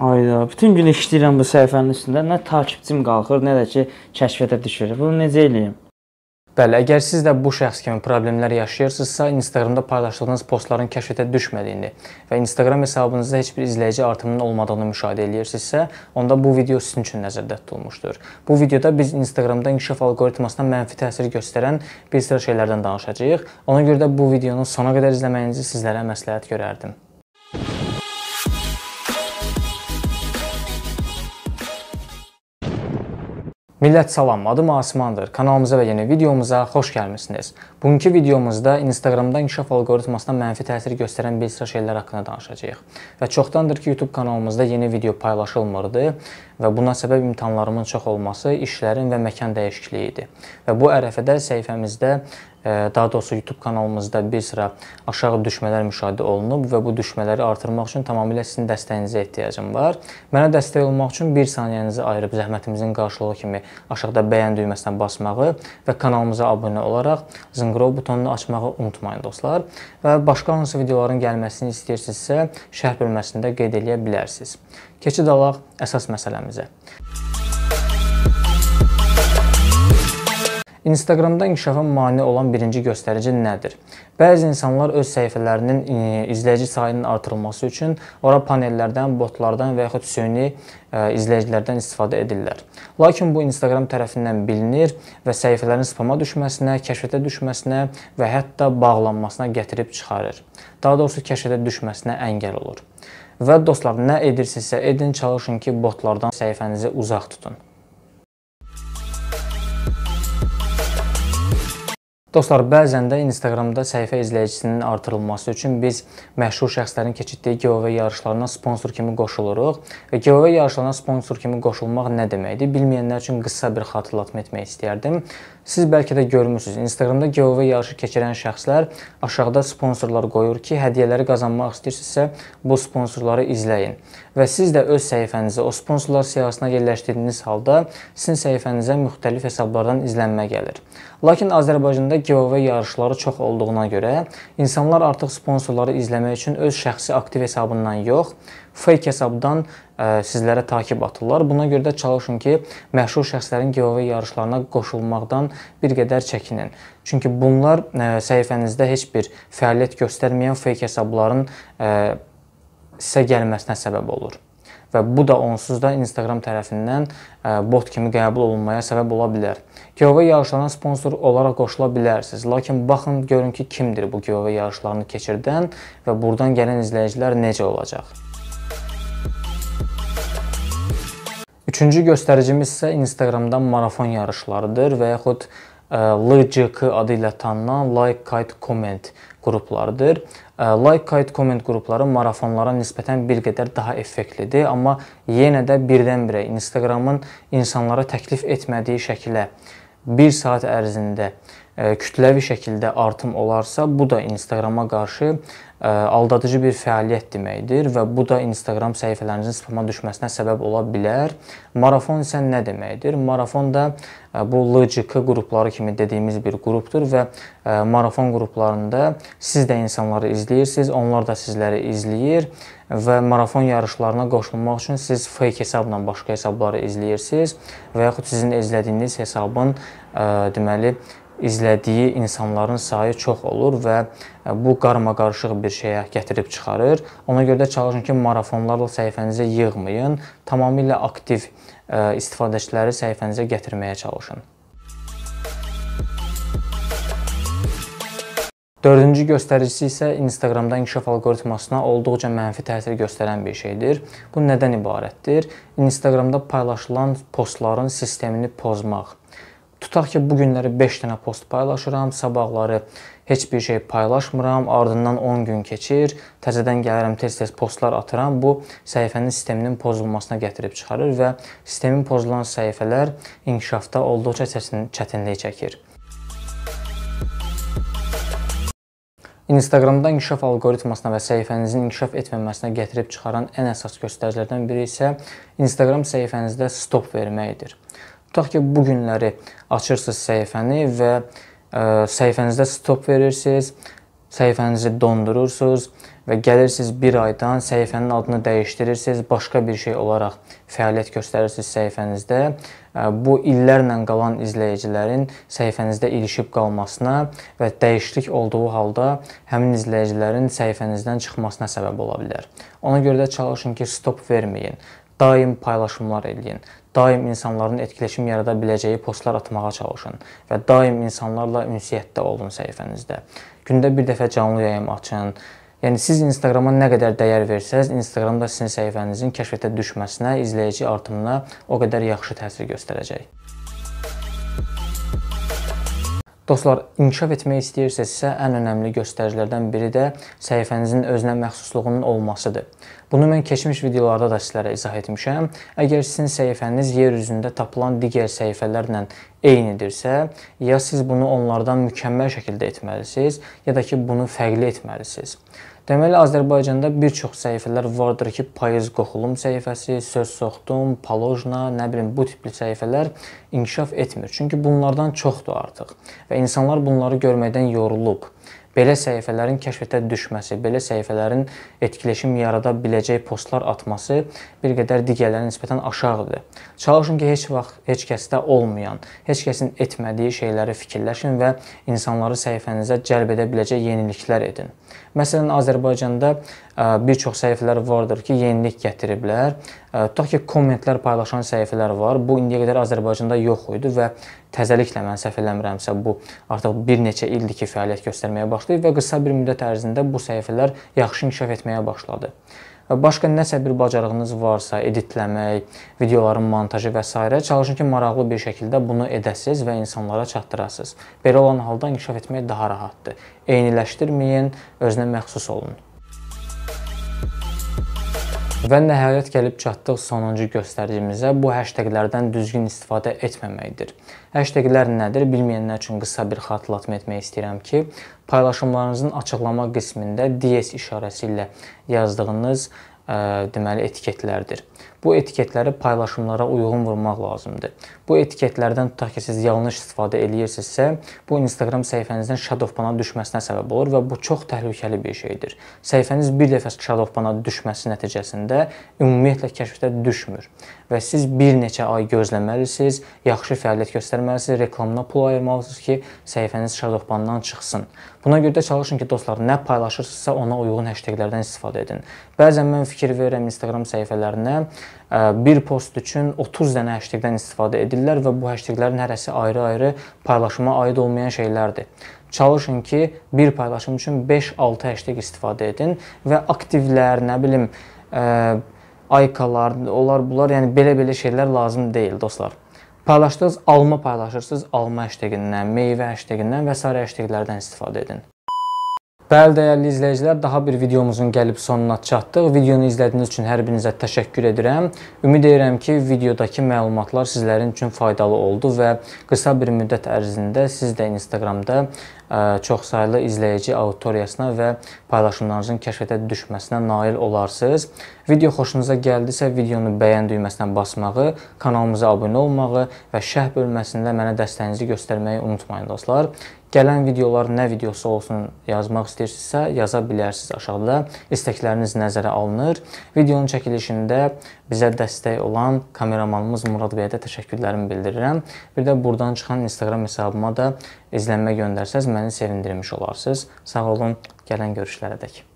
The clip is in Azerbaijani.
Ayda, bütün gün işləyirəm bu səhifənin üstündə. Nə takipçim qalxır, nə də ki, kəşfiyyata düşür. Bunu necə eləyim? Bəli, əgər siz də bu şəxs kimi problemlər yaşayırsınızsa, Instagramda paylaşdığınız postların kəşfiyyata düşmədiyini və Instagram hesabınızda heç bir izləyici artımının olmadığını müşahidə edirsinizsə, onda bu video sizin üçün nəzərdə tutulmuşdur. Bu videoda biz Instagramda inkişaf alqoritmasına mənfi təsir göstərən bir sıra şeylərdən danışacağıq. Ona görə də bu videonun sona qədər izləməyinizi sizlərə məsləhət görərdim. Millət salam, adım Asmandır. Kanalımıza və yeni videomuza xoş gəlmisiniz. Bugünkü videomuzda Instagramda inkişaf alqoritmasına mənfi təsir göstərən bir sıra şeylər haqqında danışacağıq. Və çoxdandır ki, YouTube kanalımızda yeni video paylaşılmırdı və buna səbəb imtahanlarımın çox olması, işlərin və məkan dəyişikliyi idi. Və bu ərəfədə səhifəmizdə daha doğrusu YouTube kanalımızda bir sıra aşağı düşmələr müşahidə olunub və bu düşmələri artırmaq üçün tamamilə sizin dəstəyinizə ehtiyacım var. Mənə dəstək olmaq üçün 1 saniyənizi ayırıb zəhmətimizin qarşılığı kimi aşağıda bəyən düyməsinə basmağı və kanalımıza abunə olaraq zınqrov butonunu açmağı unutmayın dostlar. Və başqa hansı videoların gəlməsini istəyirsinizsə, şərh bölməsində qeyd edə bilərsiniz. Keçid alaq əsas məsələmizə. Instagramda inkişafa mane olan birinci göstərici nədir? Bəzi insanlar öz səhifələrinin e, izləyici sayının artırılması üçün ora panellərdən, botlardan və yaxud süni e, izləyicilərdən istifadə edirlər. Lakin bu Instagram tərəfindən bilinir və səhifələrin spama düşməsinə, kəşfiyyata düşməsinə və hətta bağlanmasına gətirib çıxarır. Daha doğrusu kəşfiyyata düşməsinə əngəl olur. Və dostlar, nə edirsinizsə edin, çalışın ki, botlardan səhifənizi uzaq tutun. Dostlar, bəzən də Instagramda səhifə izləyicisinin artırılması üçün biz məşhur şəxslərin keçirdiyi giveaway yarışlarına sponsor kimi qoşuluruq. Və giveaway yarışlarına sponsor kimi qoşulmaq nə deməkdir? Bilməyənlər üçün qısa bir xatırlatma etmək istərdim. Siz bəlkə də görmüsüz, Instagramda giveaway yarışı keçirən şəxslər aşağıda sponsorlar qoyur ki, hədiyyələri qazanmaq istəyirsinizsə, bu sponsorları izləyin. Və siz də öz səhifənizi o sponsorlar siyahısına yerləşdirdiyiniz halda sizin səhifənizə müxtəlif hesablardan izlənmə gəlir. Lakin Azərbaycanda giveaway yarışları çox olduğuna görə insanlar artıq sponsorları izləmək üçün öz şəxsi aktiv hesabından yox, fake hesabdan ə, sizlərə takib atırlar. Buna görə də çalışın ki, məşhur şəxslərin giveaway yarışlarına qoşulmaqdan bir qədər çəkinin. Çünki bunlar ə, səhifənizdə heç bir fəaliyyət göstərməyən fake hesabların ə, sizə gəlməsinə səbəb olur və bu da onsuz da Instagram tərəfindən e, bot kimi qəbul olunmaya səbəb ola bilər. Giveaway yarışlarına sponsor olaraq qoşula bilərsiniz. Lakin baxın görün ki, kimdir bu giveaway yarışlarını keçirdən və burdan gələn izləyicilər necə olacaq. Üçüncü göstəricimiz isə Instagramda marafon yarışlarıdır və yaxud LCK adı ilə tanınan Like, Kite, Comment qruplarıdır. Like, kite, comment qrupları marafonlara nisbətən bir qədər daha effektlidir, amma yenə də birdən-birə Instagramın insanlara təklif etmədiyi şəkilə 1 saat ərzində kütləvi şəkildə artım olarsa, bu da Instagrama qarşı aldadıcı bir fəaliyyət deməkdir və bu da Instagram səhifələrinizin spama düşməsinə səbəb ola bilər. Marafon isə nə deməkdir? Marafon da bu LCK qrupları kimi dediyimiz bir qrupdur və marafon qruplarında siz də insanları izləyirsiniz, onlar da sizləri izləyir və marafon yarışlarına qoşulmaq üçün siz fake hesabla başqa hesabları izləyirsiniz və yaxud sizin izlədiyiniz hesabın deməli izlədiyi insanların sayı çox olur və e, bu qarmaqarışıq bir şeyə gətirib çıxarır. Ona görə də çalışın ki, marafonlarla səhifənizə yığmayın. Tamamilə aktiv e, istifadəçiləri səhifənizə gətirməyə çalışın. Dördüncü göstəricisi isə Instagramda inkişaf alqoritmasına olduqca mənfi təsir göstərən bir şeydir. Bu nədən ibarətdir? Instagramda paylaşılan postların sistemini pozmaq. Tutaq ki, bu günləri 5 dənə post paylaşıram, sabahları heç bir şey paylaşmıram, ardından 10 gün keçir, təzədən gəlirəm tez-tez postlar atıram. Bu səhifənin sisteminin pozulmasına gətirib çıxarır və sistemin pozulan səhifələr inkişafda olduqca çətinlik çəkir. Instagramda inkişaf alqoritmasına və səhifənizin inkişaf etməməsinə gətirib çıxaran ən əsas göstəricilərdən biri isə Instagram səhifənizdə stop verməkdir. Tutaq ki, bu günləri açırsınız səhifəni və ə, e, səhifənizdə stop verirsiniz, səhifənizi dondurursunuz və gəlirsiniz 1 aydan səhifənin adını dəyişdirirsiniz, başqa bir şey olaraq fəaliyyət göstərirsiniz səhifənizdə, bu illərlə qalan izləyicilərin səhifənizdə ilişib qalmasına və dəyişiklik olduğu halda həmin izləyicilərin səhifənizdən çıxmasına səbəb ola bilər. Ona görə də çalışın ki, stop verməyin. Daim paylaşımlar eləyin. Daim insanların etkiləşim yarada biləcəyi postlar atmağa çalışın və daim insanlarla ünsiyyətdə olun səhifənizdə. Gündə bir dəfə canlı yayım açın. Yəni siz Instagrama nə qədər dəyər versəz, Instagram da sizin səhifənizin kəşfiyyata düşməsinə, izləyici artımına o qədər yaxşı təsir göstərəcək. Dostlar, inkişaf etmək istəyirsinizsə, ən önəmli göstəricilərdən biri də səhifənizin özünə məxsusluğunun olmasıdır. Bunu mən keçmiş videolarda da sizlərə izah etmişəm. Əgər sizin səhifəniz yer üzündə tapılan digər səhifələrlə eynidirsə, ya siz bunu onlardan mükəmməl şəkildə etməlisiniz, ya da ki, bunu fərqli etməlisiniz. Deməli, Azərbaycanda bir çox səhifələr vardır ki, payız qoxulum səhifəsi, söz soxdum, palojna, nə bilim, bu tipli səhifələr inkişaf etmir. Çünki bunlardan çoxdur artıq və insanlar bunları görməkdən yorulub belə səhifələrin kəşfiyyata düşməsi, belə səhifələrin etkiləşim yarada biləcək postlar atması bir qədər digərlərinə nisbətən aşağıdır. Çalışın ki, heç vaxt heç kəsdə olmayan, heç kəsin etmədiyi şeyləri fikirləşin və insanları səhifənizə cəlb edə biləcək yeniliklər edin. Məsələn, Azərbaycanda bir çox səhifələr vardır ki, yenilik gətiriblər. Tutaq ki, kommentlər paylaşan səhifələr var. Bu indiyə qədər Azərbaycanda yox idi və təzəliklə mən səhv eləmirəmsə, bu artıq bir neçə ildir ki, fəaliyyət göstərməyə başlayıb və qısa bir müddət ərzində bu səhifələr yaxşı inkişaf etməyə başladı. Başqa nəsə bir bacarığınız varsa, editləmək, videoların montajı və s. çalışın ki, maraqlı bir şəkildə bunu edəsiniz və insanlara çatdırasınız. Belə olan halda inkişaf etmək daha rahatdır. Eyniləşdirməyin, özünə məxsus olun. Və nəhayət gəlib çatdıq sonuncu göstəricimizə. Bu hashtaglərdən düzgün istifadə etməməkdir. Hashtaglər nədir? Bilməyənlər üçün qısa bir xatırlatma etmək istəyirəm ki, paylaşımlarınızın açıqlama qismində DS işarəsi ilə yazdığınız ə, deməli etiketlərdir. Bu etiketləri paylaşımlara uyğun vurmaq lazımdır. Bu etiketlərdən tutaq ki, siz yanlış istifadə eləyirsinizsə, bu Instagram səhifənizdən shadow-bana düşməsinə səbəb olur və bu çox təhlükəli bir şeydir. Səhifəniz bir dəfə shadow-bana düşməsi nəticəsində ümumiyyətlə kəşfətə düşmür və siz bir neçə ay gözləməlisiniz, yaxşı fəaliyyət göstərməlisiniz, reklamına pul ayırmalısınız ki, səhifəniz shadow-bandan çıxsın. Buna görə də çalışın ki, dostlar, nə paylaşırsınızsa ona uyğun hashtaglərdən istifadə edin. Bəzən mən fikir verirəm Instagram səhifələrinə bir post üçün 30 dənə hashtagdən istifadə edirlər və bu hashtaglərin hərəsi ayrı-ayrı paylaşıma aid olmayan şeylərdir. Çalışın ki, bir paylaşım üçün 5-6 hashtag istifadə edin və aktivlər, nə bilim, aykalar, onlar bunlar, yəni belə-belə şeylər lazım deyil, dostlar. Paylaşdığınız alma paylaşırsınız, alma hashtagindən, meyvə hashtagindən və s. hashtaglərdən istifadə edin. Bəli, dəyərli izləyicilər, daha bir videomuzun gəlib sonuna çatdıq. Videonu izlədiyiniz üçün hər birinizə təşəkkür edirəm. Ümid edirəm ki, videodakı məlumatlar sizlərin üçün faydalı oldu və qısa bir müddət ərzində siz də Instagramda çoxsaylı izləyici auditoriyasına və paylaşımlarınızın kəşfiyyata düşməsinə nail olarsınız. Video xoşunuza gəldisə, videonu bəyən düyməsinə basmağı, kanalımıza abunə olmağı və şərh bölməsində mənə dəstəyinizi göstərməyi unutmayın dostlar. Gələn videolar nə videosu olsun yazmaq istəyirsinizsə, yaza bilərsiniz aşağıda. İstəkləriniz nəzərə alınır. Videonun çəkilişində bizə dəstək olan kameramanımız Murad bəyə də təşəkkürlərimi bildirirəm. Bir də buradan çıxan Instagram hesabıma da izlənmə göndərsəz məni sevindirmiş olarsınız. Sağ olun, gələn görüşlərədək.